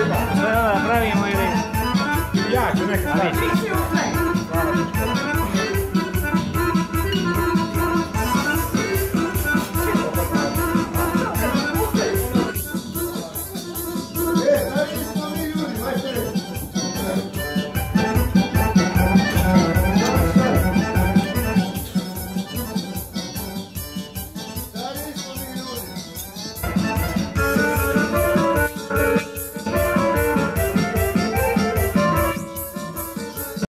Allora, bravi a morire. Mi piace, non è